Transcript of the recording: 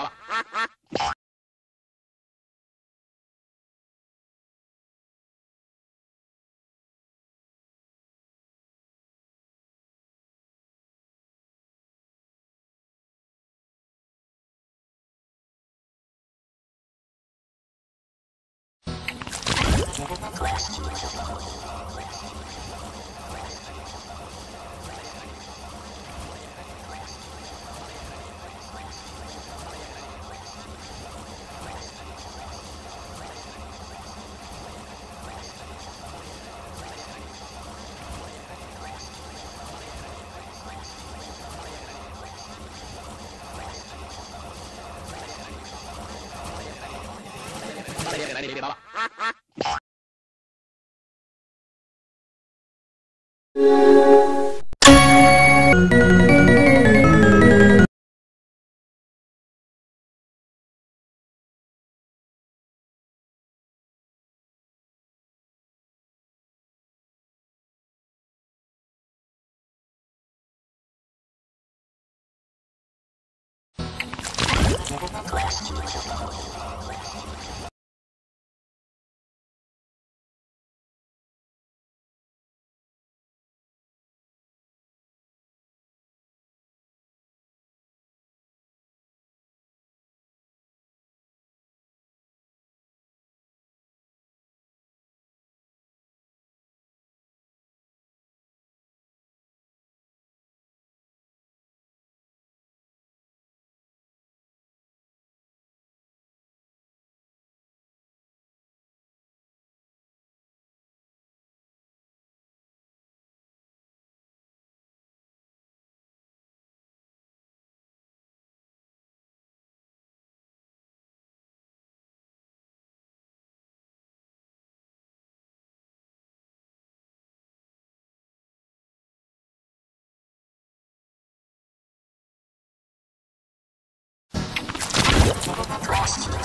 Bye. You Christ. lost.